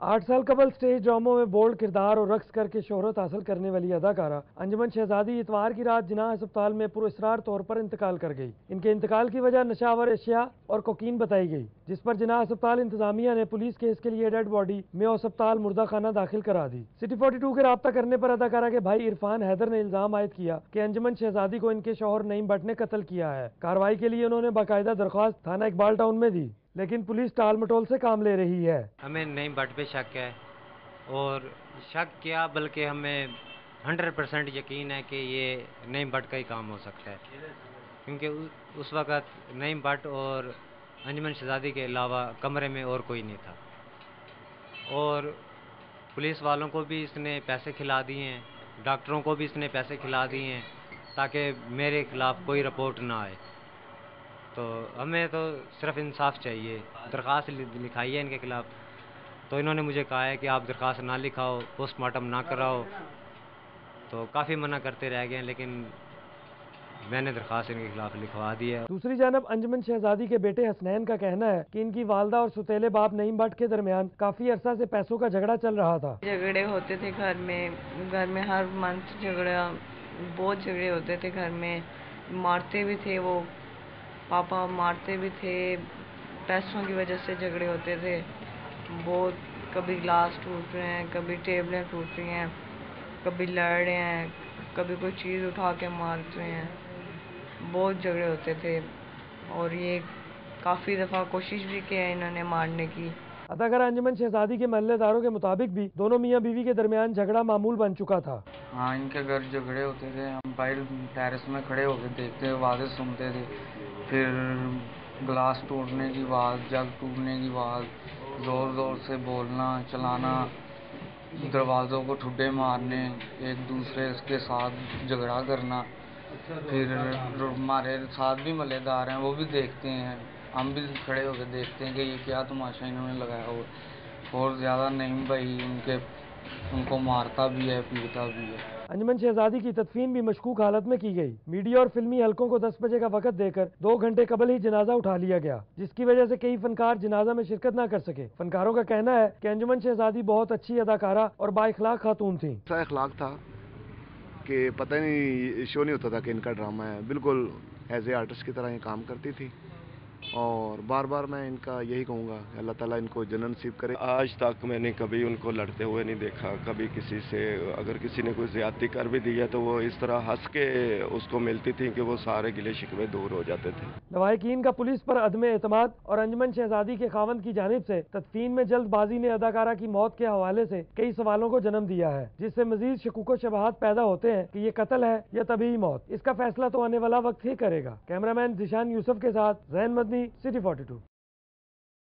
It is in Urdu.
آٹھ سال قبل سٹیج ڈراموں میں بولڈ کردار اور رقص کر کے شہرت حاصل کرنے والی اداکارہ انجمن شہزادی اتوار کی رات جناح ہسپتال میں پر اسرار طور پر انتقال کر گئی۔ ان کے انتقال کی وجہ نشاور اشیاء اور کوکین بتائی گئی، جس پر جناح ہسپتال انتظامیہ نے پولیس کیس کے لیے ڈیڈ باڈی میں ہسپتال مردہ خانہ داخل کرا دی۔ سٹی فورٹی ٹو کے رابطہ کرنے پر اداکارہ کے بھائی عرفان حیدر نے الزام عائد کیا کہ انجمن شہزادی کو ان کے شوہر نعیم بٹ نے قتل کیا ہے۔ کاروائی کے لیے انہوں نے باقاعدہ درخواست تھانہ اقبال ٹاؤن میں دی۔ لیکن پولیس ٹال مٹول سے کام لے رہی ہے۔ ہمیں نئی بٹ پہ شک ہے۔ اور شک کیا، بلکہ ہمیں ہنڈریڈ پرسینٹ یقین ہے کہ یہ نئی بٹ کا ہی کام ہو سکتا ہے۔ کیونکہ اس وقت نئی بٹ اور انجمن شہزادی کے علاوہ کمرے میں اور کوئی نہیں تھا۔ اور پولیس والوں کو بھی اس نے پیسے کھلا دیے ہیں، ڈاکٹروں کو بھی اس نے پیسے کھلا دیے ہیں تاکہ میرے خلاف کوئی رپورٹ نہ آئے۔ تو ہمیں تو صرف انصاف چاہیے۔ درخواست لکھائی ہے ان کے خلاف۔ تو انہوں نے مجھے کہا ہے کہ آپ درخواست نہ لکھاؤ پوسٹ مارٹم نہ کراؤ۔ تو کافی منع کرتے رہ گئے ہیں لیکن میں نے درخواست ان کے خلاف لکھوا دی ہے۔ دوسری جانب انجمن شہزادی کے بیٹے حسنین کا کہنا ہے کہ ان کی والدہ اور ستیلے باپ نعیم بٹ کے درمیان کافی عرصہ سے پیسوں کا جھگڑا چل رہا تھا۔ جھگڑے ہوتے تھے گھر میں۔ گھر میں ہر منتھ جھگڑا بہت جھگڑے ہوتے تھے گھر میں۔ مارتے بھی تھے وہ۔ پاپا مارتے بھی تھے پیسوں کی وجہ سے جھگڑے ہوتے تھے۔ بہت کبھی گلاس ٹوٹ رہے ہیں کبھی ٹیبلیں ٹوٹ رہی ہیں کبھی لڑ رہے ہیں کبھی کوئی چیز اٹھا کے مار رہے ہیں۔ بہت جھگڑے ہوتے تھے اور یہ کافی دفعہ کوشش بھی کیا ہے انہوں نے مارنے کی۔ اداکارہ انجمن شہزادی کے محلے داروں کے مطابق بھی دونوں میاں بیوی کے درمیان جھگڑا معمول بن چکا تھا۔ ہاں ان کے گھر جھگڑے ہوتے تھے۔ ہم باہر ٹیرس میں کھڑے ہو کے دیکھتے آوازیں سنتے تھے۔ پھر گلاس ٹوٹنے کی آواز جگ ٹوٹنے کی آواز زور زور سے بولنا، چلانا، دروازوں کو ٹھڈے مارنے، ایک دوسرے کے ساتھ جھگڑا کرنا، پھر ہمارے ساتھ بھی ملے دار ہیں، وہ بھی دیکھتے ہیں۔ ہم بھی کھڑے ہو کے دیکھتے ہیں کہ یہ کیا تماشا انہوں نے لگایا ہو اور زیادہ نہیں بھائی، ان کے ان کو مارتا بھی ہے پیٹتا بھی ہے۔ انجمن شہزادی کی تدفین بھی مشکوک حالت میں کی گئی۔ میڈیا اور فلمی حلقوں کو دس بجے کا وقت دے کر دو گھنٹے قبل ہی جنازہ اٹھا لیا گیا جس کی وجہ سے کئی فنکار جنازہ میں شرکت نہ کر سکے۔ فنکاروں کا کہنا ہے کہ انجمن شہزادی بہت اچھی اداکارہ اور با اخلاق خاتون تھیں۔ اخلاق تھا کہ پتہ نہیں شو نہیں ہوتا تھا کہ ان کا ڈرامہ ہے۔ بالکل ایز اے آرٹسٹ کی طرح یہ کام کرتی تھی۔ اور بار بار میں ان کا یہی کہوں گا کہ اللہ تعالیٰ ان کو جنن نصیب کرے۔ آج تک میں نے کبھی ان کو لڑتے ہوئے نہیں دیکھا کبھی کسی سے اگر کسی نے کوئی زیادتی کر بھی دی ہے تو وہ اس طرح ہنس کے اس کو ملتی تھی کہ وہ سارے گلے شکوے دور ہو جاتے تھے۔ لوائقین کا پولیس پر عدم اعتماد اور انجمن شہزادی کے خاوند کی جانب سے تدفین میں جلد بازی نے اداکارہ کی موت کے حوالے سے کئی سوالوں کو جنم دیا ہے جس سے مزید شکوک و شبہات پیدا ہوتے ہیں کہ یہ قتل ہے یا طبی موت۔ اس کا فیصلہ تو آنے والا وقت ہی کرے گا۔ کیمرہ مین ذیشان یوسف کے ساتھ زین مدنی سٹی فورٹی ٹو